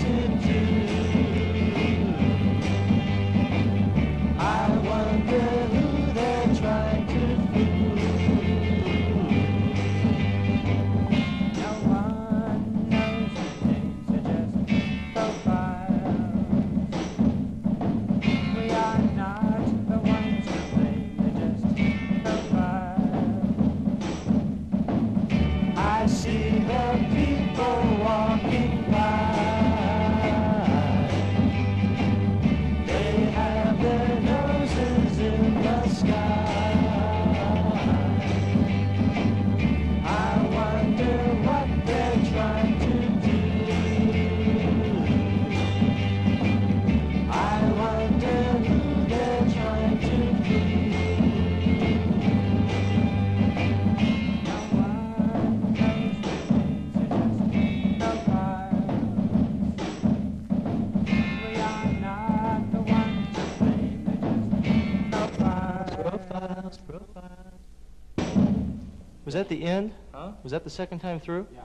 captivity. sky. Was that the end? Huh? Was that the second time through? Yeah.